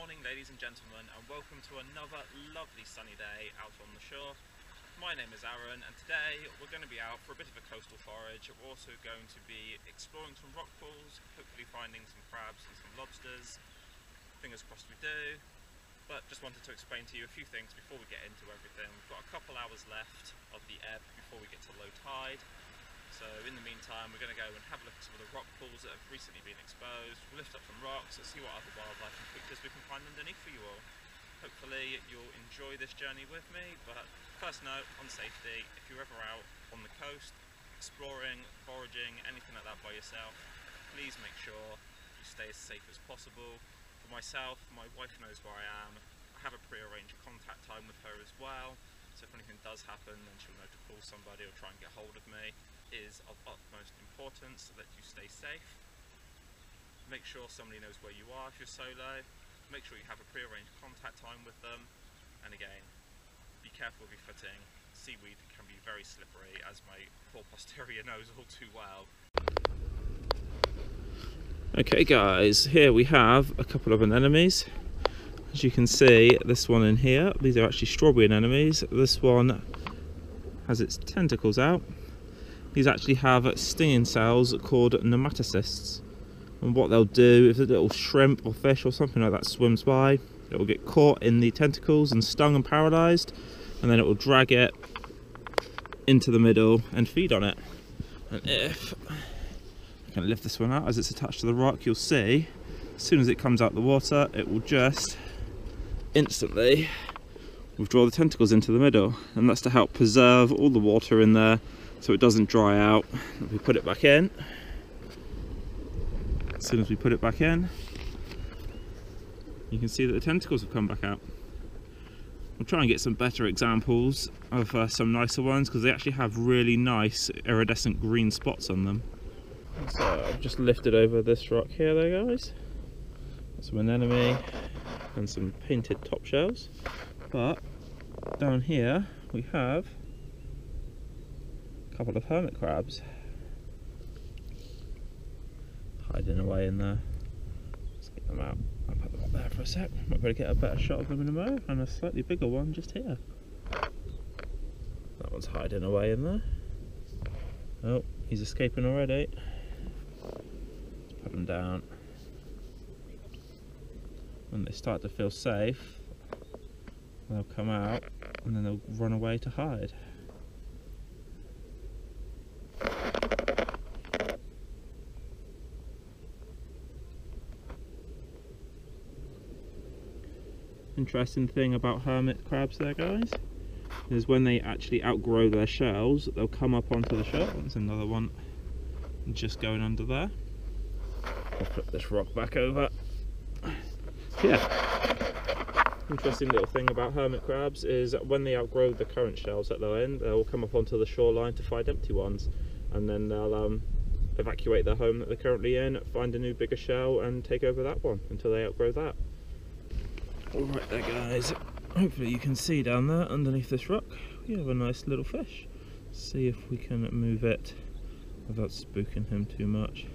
morning ladies and gentlemen and welcome to another lovely sunny day out on the shore. My name is Aaron and today we're going to be out for a bit of a coastal forage. We're also going to be exploring some rock pools, hopefully finding some crabs and some lobsters. Fingers crossed we do. But just wanted to explain to you a few things before we get into everything. We've got a couple hours left of the ebb before we get to low tide. So in the meantime, we're going to go and have a look at some of the rock pools that have recently been exposed. We'll lift up some rocks and see what other wildlife and creatures we can find underneath for you all. Hopefully you'll enjoy this journey with me, but first note on safety, if you're ever out on the coast, exploring, foraging, anything like that by yourself, please make sure you stay as safe as possible. For myself, my wife knows where I am. I have a pre-arranged contact time with her as well, so if anything does happen, then she'll know to call somebody or try and get hold of me is of utmost importance so that you stay safe. Make sure somebody knows where you are if you're solo. Make sure you have a pre-arranged contact time with them. And again, be careful with your footing. Seaweed can be very slippery, as my poor posterior knows all too well. Okay guys, here we have a couple of anemones. As you can see, this one in here, these are actually strawberry anemones. This one has its tentacles out these actually have stinging cells called nematocysts. And what they'll do, if a little shrimp or fish or something like that swims by, it will get caught in the tentacles and stung and paralysed, and then it will drag it into the middle and feed on it. And if I can lift this one out as it's attached to the rock, you'll see as soon as it comes out the water, it will just instantly withdraw the tentacles into the middle, and that's to help preserve all the water in there so it doesn't dry out. We put it back in, as soon as we put it back in, you can see that the tentacles have come back out. We'll try and get some better examples of uh, some nicer ones because they actually have really nice iridescent green spots on them. So I've just lifted over this rock here there guys. Some anemone and some painted top shells. But down here we have couple of hermit crabs hiding away in there. Let's get them out. I'll put them up there for a sec. Might be able to get a better shot of them in a moment, and a slightly bigger one just here. That one's hiding away in there. Oh, he's escaping already. Let's put him down. When they start to feel safe, they'll come out and then they'll run away to hide. Interesting thing about hermit crabs there guys is when they actually outgrow their shells they'll come up onto the shell there's another one just going under there. I'll flip this rock back over. Yeah. Interesting little thing about hermit crabs is that when they outgrow the current shells that they're in they'll come up onto the shoreline to find empty ones. And then they'll um, evacuate their home that they're currently in find a new bigger shell and take over that one until they outgrow that Alright there guys, hopefully you can see down there underneath this rock we have a nice little fish. See if we can move it without spooking him too much.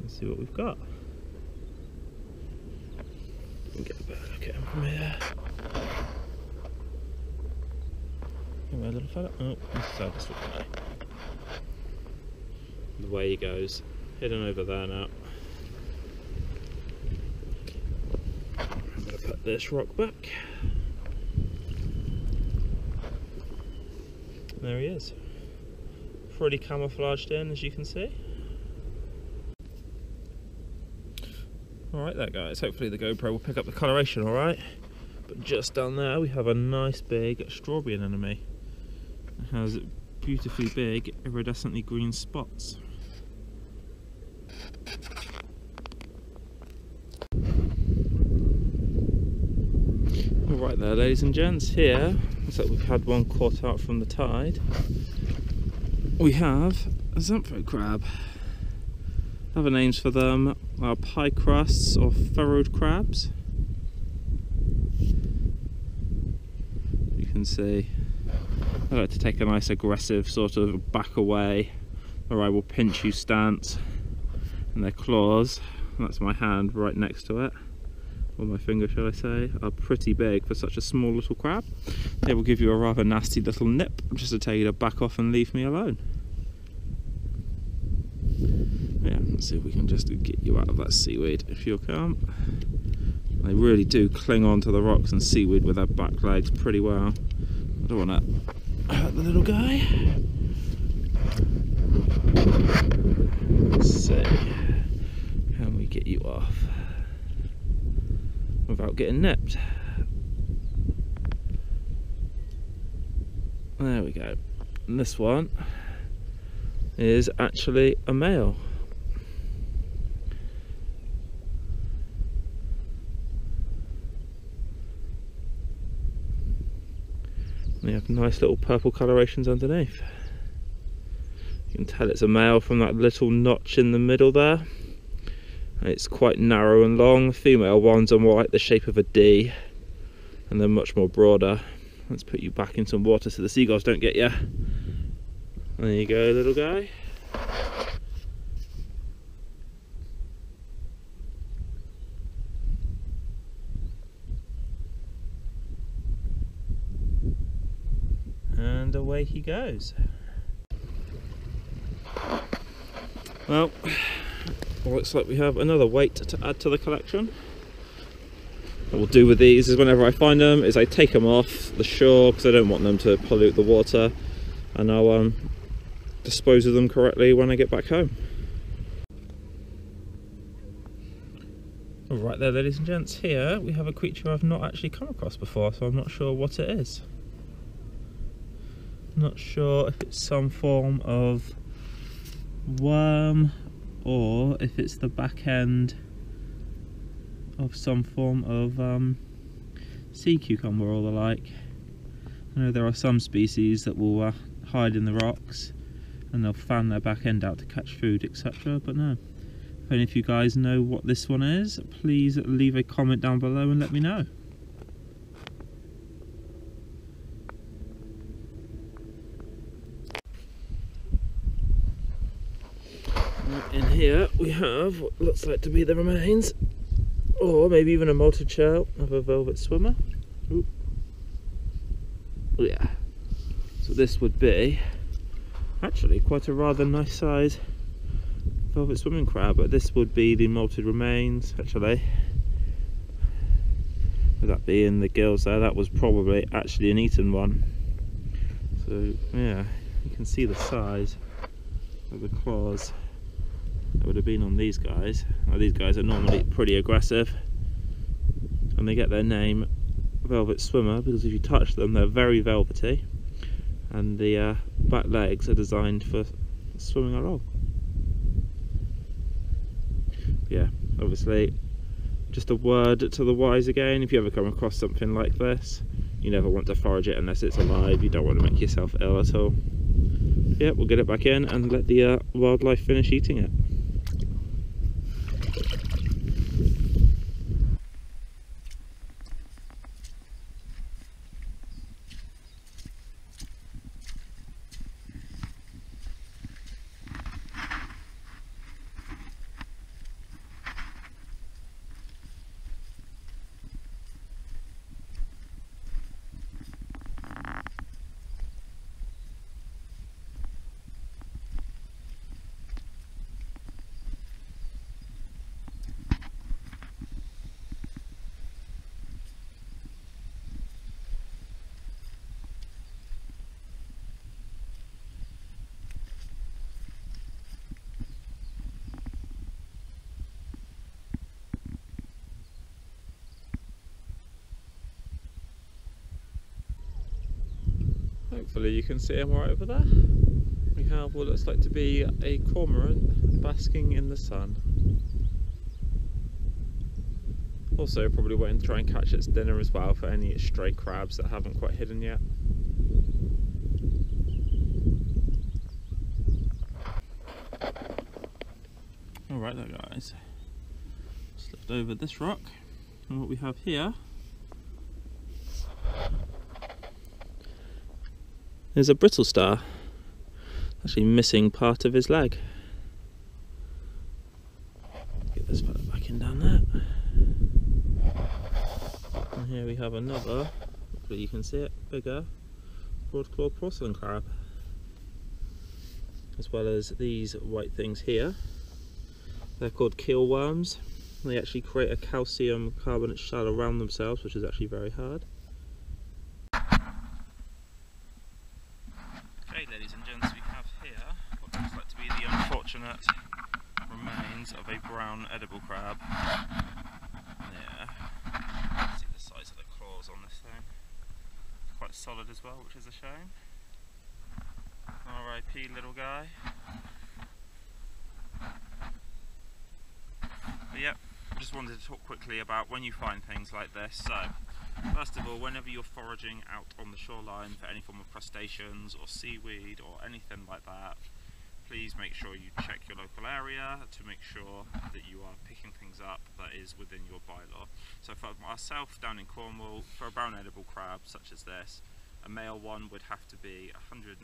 Let's see what we've got. Get a better look at him from here. Come here little fella. Oh, way. The way he goes. Hidden over there now. This rock back. There he is. Pretty camouflaged in as you can see. Alright there guys, hopefully the GoPro will pick up the coloration alright. But just down there we have a nice big strawberry anemone. It has beautifully big iridescently green spots. right there ladies and gents. Here looks like we've had one caught out from the tide. We have a Xantho crab. Other names for them are pie crusts or furrowed crabs. You can see I like to take a nice aggressive sort of back away or I will pinch you stance and their claws. That's my hand right next to it, or my finger shall I say, are pretty big for such a small little crab. They will give you a rather nasty little nip just to tell you to back off and leave me alone. Yeah, let's see if we can just get you out of that seaweed if you'll come. They really do cling on to the rocks and seaweed with their back legs pretty well. I don't want to hurt the little guy. Let's see. Can we get you off without getting nipped? There we go. And this one is actually a male. They have nice little purple colorations underneath. You can tell it's a male from that little notch in the middle there. It's quite narrow and long. Female ones are white, the shape of a D, and they're much more broader. Let's put you back in some water so the seagulls don't get you. There you go, little guy. And away he goes. Well, looks like we have another weight to add to the collection. What we'll do with these is whenever I find them is I take them off the shore because I don't want them to pollute the water and I'll um, dispose of them correctly when I get back home. Right there ladies and gents, here we have a creature I've not actually come across before so I'm not sure what it is. Not sure if it's some form of worm or if it's the back end of some form of um, sea cucumber or the like. I know there are some species that will uh, hide in the rocks and they'll fan their back end out to catch food etc but no if any of you guys know what this one is please leave a comment down below and let me know in here we have what looks like to be the remains. Or maybe even a molted shell of a velvet swimmer. Ooh. Oh yeah. So this would be actually quite a rather nice size velvet swimming crab but this would be the molted remains actually. With that being the gills there that was probably actually an eaten one. So yeah you can see the size of the claws that would have been on these guys now, these guys are normally pretty aggressive and they get their name velvet swimmer because if you touch them they're very velvety and the uh, back legs are designed for swimming along. Yeah, obviously, just a word to the wise again, if you ever come across something like this, you never want to forage it unless it's alive, you don't want to make yourself ill at all. Yeah, we'll get it back in and let the uh, wildlife finish eating it. Hopefully you can see him right over there. We have what looks like to be a cormorant basking in the sun. Also probably waiting to try and catch its dinner as well for any stray crabs that haven't quite hidden yet. Alright there guys, lift over this rock and what we have here There's a brittle star, actually missing part of his leg. Get this back looking down there. And here we have another, hopefully you can see it, bigger broadclaw porcelain crab. As well as these white things here. They're called keel worms. They actually create a calcium carbonate shell around themselves, which is actually very hard. Okay, ladies and gents, we have here what looks like to be the unfortunate remains of a brown edible crab. Yeah, see the size of the claws on this thing. Quite solid as well, which is a shame. R.I.P. little guy. But yep, just wanted to talk quickly about when you find things like this. So, first of all, whenever you're foraging out on the shoreline for any form of crustaceans or seaweed or anything like that, please make sure you check your local area to make sure that you are picking things up that is within your bylaw. So for myself down in Cornwall, for a brown edible crab such as this, a male one would have to be 160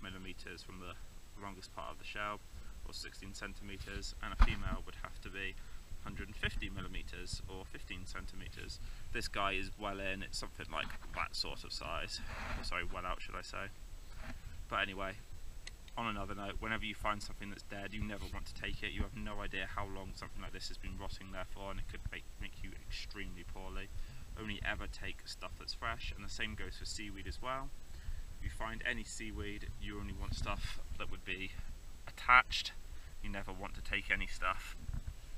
millimetres from the longest part of the shell, or 16 centimetres, and a female would have to be 150 millimetres or 15 centimetres. This guy is well in, it's something like that sort of size. Sorry, well out should I say. But anyway, on another note, whenever you find something that's dead, you never want to take it. You have no idea how long something like this has been rotting there for, and it could make, make you extremely poorly. Only ever take stuff that's fresh, and the same goes for seaweed as well. If you find any seaweed, you only want stuff that would be attached. You never want to take any stuff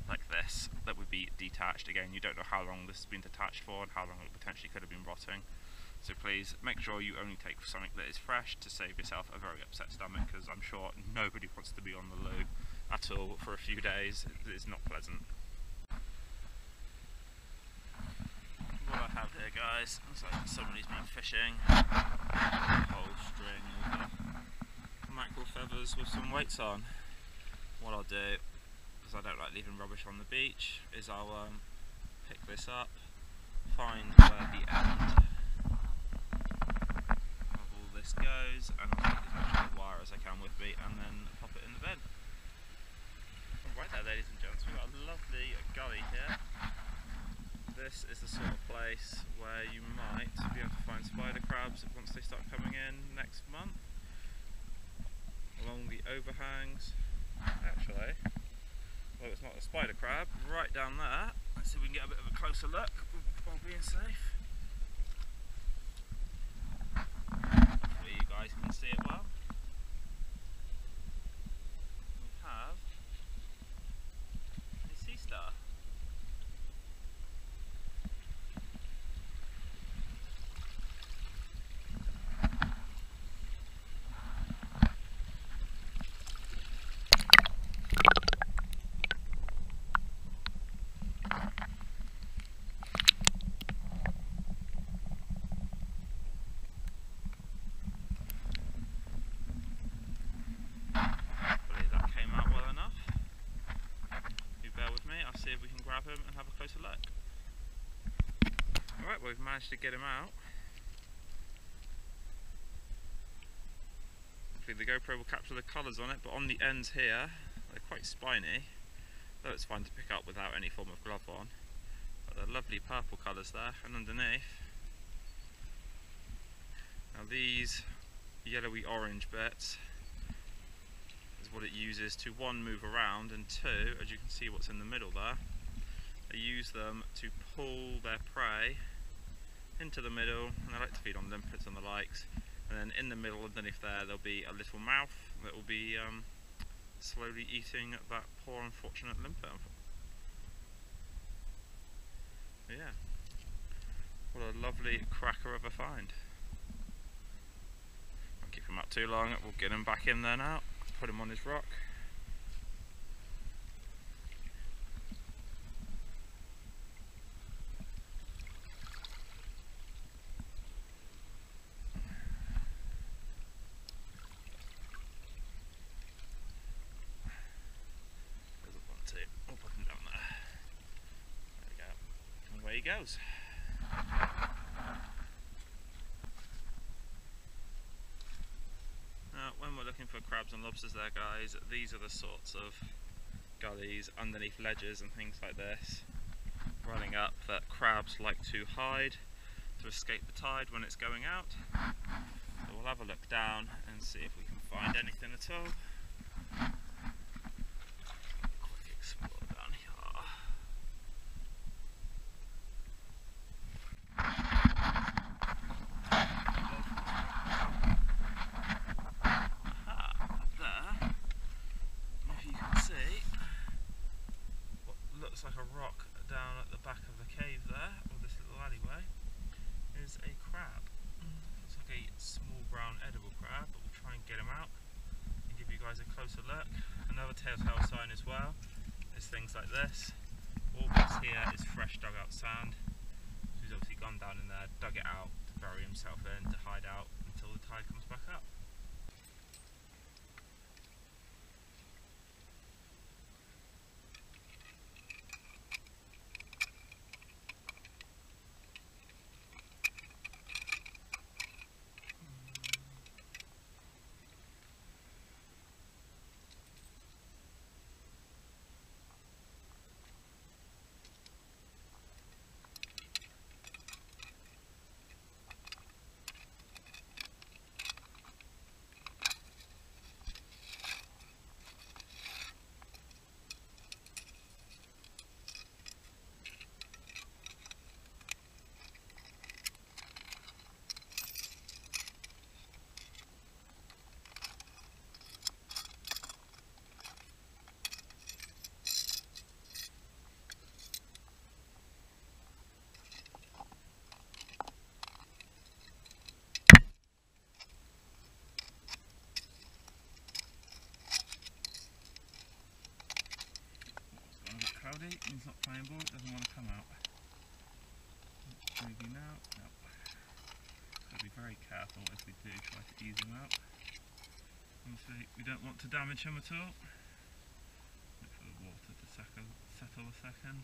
like this that would be detached. Again, you don't know how long this has been detached for and how long it potentially could have been rotting. So please make sure you only take something that is fresh to save yourself a very upset stomach because I'm sure nobody wants to be on the loo at all for a few days. It's not pleasant. What I have here guys, looks like somebody's been fishing. Whole string of uh, mackerel feathers with some weights on. What I'll do, because I don't like leaving rubbish on the beach, is I'll um, pick this up, find where the end of all this goes and I'll take as much wire as I can with me and then pop it in the bin. Right there ladies and gents, we've got a lovely gully here. This is the sort of place where you might be able to find spider crabs once they start coming in next month. Along the overhangs, actually, it's not a spider crab, right down there. Let's see if we can get a bit of a closer look while being safe. guys can see it well. We have a sea star. Grab him and have a closer look. Alright, well we've managed to get him out. Hopefully the GoPro will capture the colours on it, but on the ends here, they're quite spiny, though it's fine to pick up without any form of glove on. But they're lovely purple colours there, and underneath. Now these yellowy orange bits is what it uses to one move around and two as you can see what's in the middle there they use them to pull their prey into the middle and they like to feed on limpets and the likes and then in the middle underneath there there'll be a little mouth that will be um, slowly eating that poor unfortunate limpet. Yeah, what a lovely cracker of a find. Won't keep him up too long, we'll get him back in there now, put him on his rock. he Now, uh, when we're looking for crabs and lobsters there guys, these are the sorts of gullies underneath ledges and things like this running up that crabs like to hide to escape the tide when it's going out. So we'll have a look down and see if we can find anything at all. Cloudy, he's not playing ball, it doesn't want to come out. No. Gotta be very careful we do try to ease him out. Obviously, we don't want to damage him at all. For the water to settle, settle a second.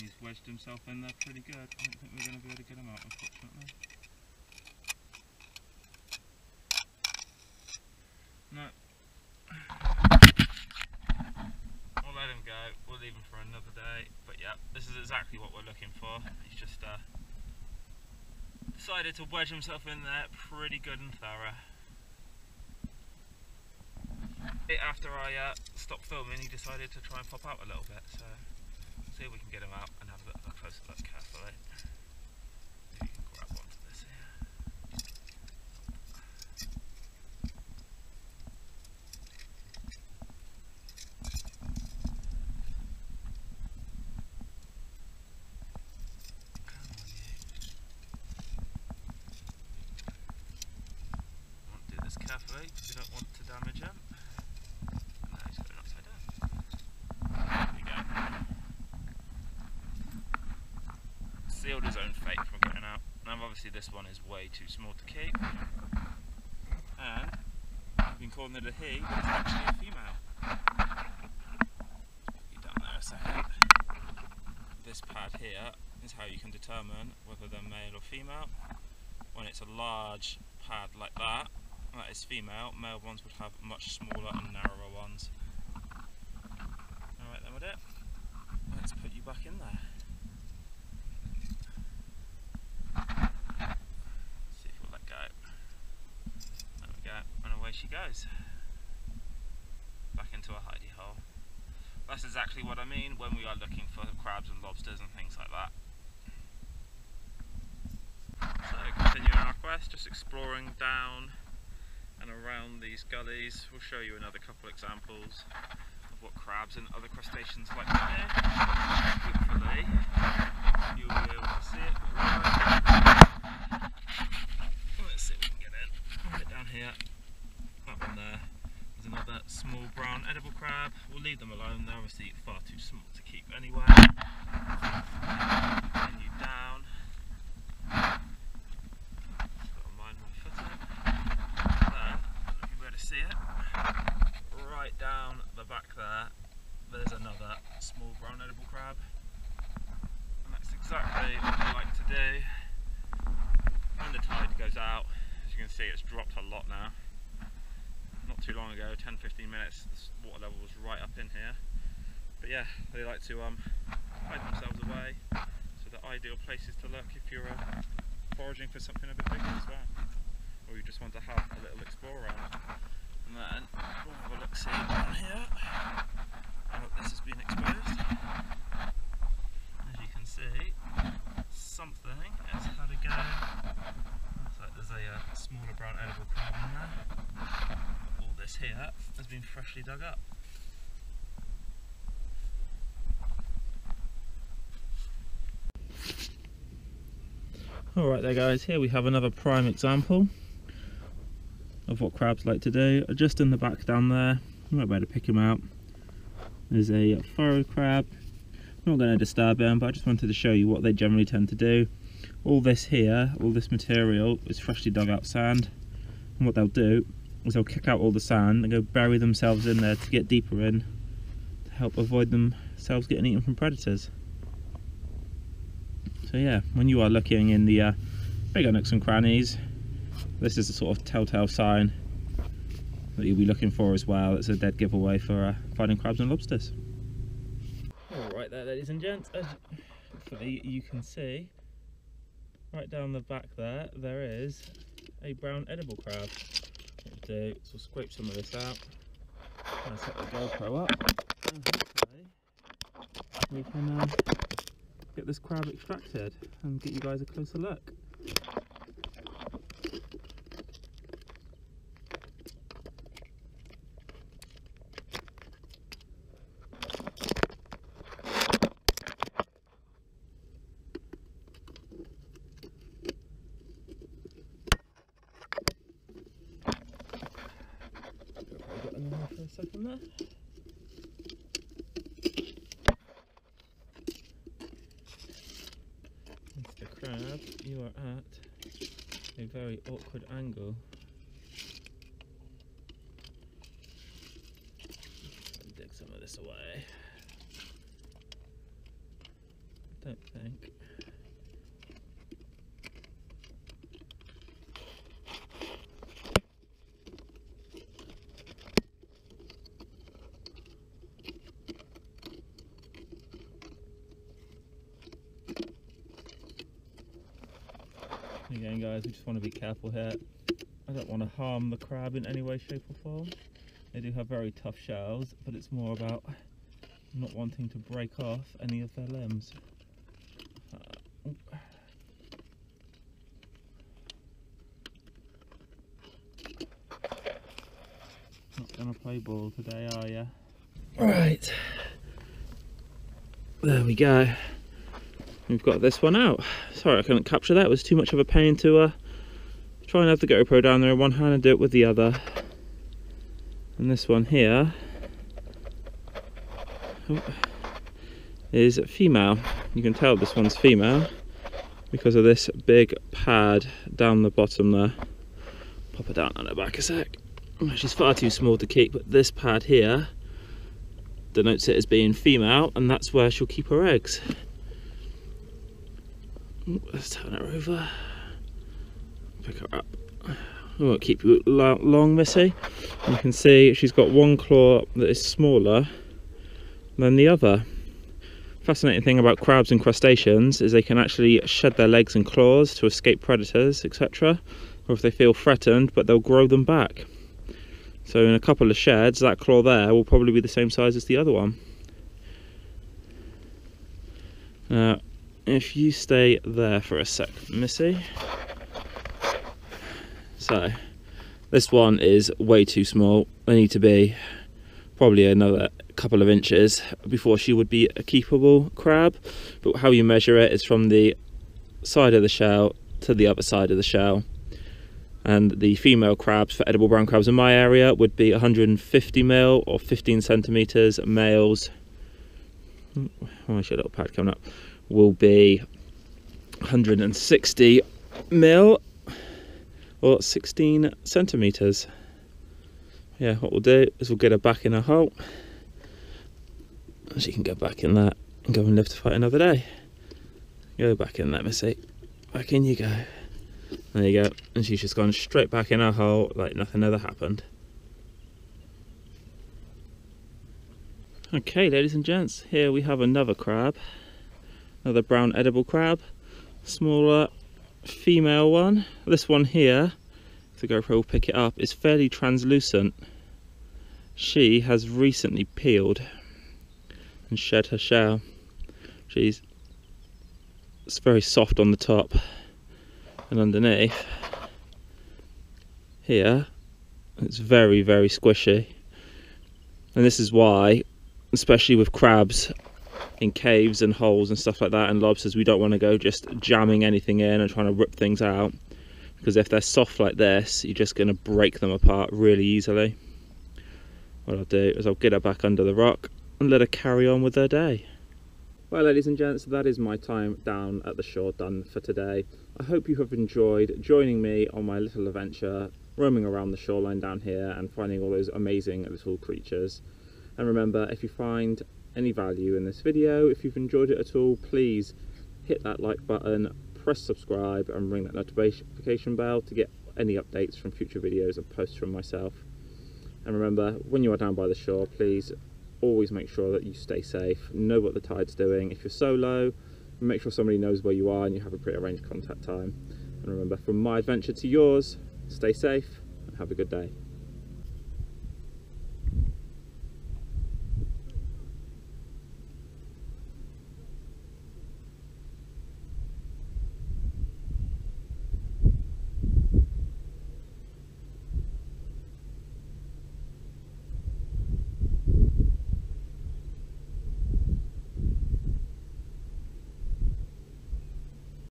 He's wedged himself in there pretty good. I don't think we're going to be able to get him out, unfortunately. No. We'll let him go. We'll leave him for another day. But yeah, this is exactly what we're looking for. He's just uh, decided to wedge himself in there pretty good and thorough. After I uh, stopped filming, he decided to try and pop out a little bit. So see if we can get him out and have a closer look carefully. Eh? Maybe you can grab onto this here. Come on, you. Want to do this carefully because we don't want to damage him. No, he's going upside down. There we go. Sealed his own fate from getting out. Now obviously this one is way too small to keep. And I've been calling it a he, but it's actually a female. You down there a second. This pad here is how you can determine whether they're male or female. When it's a large pad like that, that is female. Male ones would have much smaller and narrower ones. Alright then with it, let's put you back in there. See if we'll let go. There we go, and away she goes. Back into a hidey hole. That's exactly what I mean when we are looking for crabs lobsters and things like that. So continuing our quest, just exploring down and around these gullies. We'll show you another couple examples of what crabs and other crustaceans like to do. Hopefully you'll be able to see it. Let's see if we can get in. Right down here, that one there, there's another small brown edible crab. We'll leave them alone, they're obviously far too small to keep anyway. Continue down. Gotta mind my footing. Then, if you be able to see it, right down the back there, there's another small brown edible crab. And that's exactly what I like to do. When the tide goes out, as you can see it's dropped a lot now too long ago, 10-15 minutes, the water level was right up in here. But yeah, they like to um, hide themselves away, so they're ideal places to look if you're uh, foraging for something a bit bigger as well. Or you just want to have a little explore around. And then we'll have a look see down here. Now this has been exposed. As you can see, something has had a go. Looks like there's a uh, smaller brown edible crab in there here has been freshly dug up. Alright there guys, here we have another prime example of what crabs like to do. Just in the back down there, you might be able to pick him out. There's a furrow crab. I'm not going to disturb him, but I just wanted to show you what they generally tend to do. All this here, all this material is freshly dug out sand. And what they'll do they'll kick out all the sand and go bury themselves in there to get deeper in to help avoid themselves getting eaten from predators. So yeah, when you are looking in the uh, bigger nooks and crannies, this is a sort of telltale sign that you'll be looking for as well. It's a dead giveaway for uh, finding crabs and lobsters. Alright there ladies and gents, as hopefully you can see, right down the back there, there is a brown edible crab do is we'll scrape some of this out. And set the GoPro up. And hopefully we can uh, get this crab extracted and get you guys a closer look. second there. Mr. Crab, you are at a very awkward angle. dig some of this away. Don't think. Again guys, we just want to be careful here. I don't want to harm the crab in any way, shape or form. They do have very tough shells, but it's more about not wanting to break off any of their limbs. Not gonna play ball today, are you? Right. There we go we've got this one out. Sorry I couldn't capture that, it was too much of a pain to uh, try and have the GoPro down there in one hand and do it with the other. And this one here is female. You can tell this one's female because of this big pad down the bottom there. Pop it down on her back a sec. She's far too small to keep, but this pad here denotes it as being female and that's where she'll keep her eggs. Let's turn her over. Pick her up. I won't keep you long, Missy. You can see she's got one claw that is smaller than the other. Fascinating thing about crabs and crustaceans is they can actually shed their legs and claws to escape predators, etc. Or if they feel threatened, but they'll grow them back. So in a couple of sheds, that claw there will probably be the same size as the other one. Now, if you stay there for a sec, Missy. So, this one is way too small. They need to be probably another couple of inches before she would be a keepable crab. But how you measure it is from the side of the shell to the other side of the shell. and the female crabs for edible brown crabs in my area would be 150 mil or 15 centimeters. Males, oh, I should little pad coming up, will be 160 mil or 16 centimeters. Yeah, what we'll do is we'll get her back in her hole. She can go back in that and go and live to fight another day. Go back in there, Missy. Back in you go. There you go. And she's just gone straight back in her hole like nothing ever happened. Okay, ladies and gents, here we have another crab. Another brown edible crab. Smaller female one. This one here, the GoPro will pick it up, is fairly translucent. She has recently peeled and shed her shell. She's it's very soft on the top and underneath here it's very very squishy and this is why especially with crabs in caves and holes and stuff like that and lobsters we don't want to go just jamming anything in and trying to rip things out because if they're soft like this you're just going to break them apart really easily. What I'll do is I'll get her back under the rock and let her carry on with her day. Well ladies and gents that is my time down at the shore done for today. I hope you have enjoyed joining me on my little adventure roaming around the shoreline down here and finding all those amazing little creatures. And remember if you find any value in this video if you've enjoyed it at all please hit that like button press subscribe and ring that notification bell to get any updates from future videos and posts from myself and remember when you are down by the shore please always make sure that you stay safe, know what the tide's doing. If you're solo, make sure somebody knows where you are and you have a pre-arranged contact time. And remember, from my adventure to yours, stay safe and have a good day.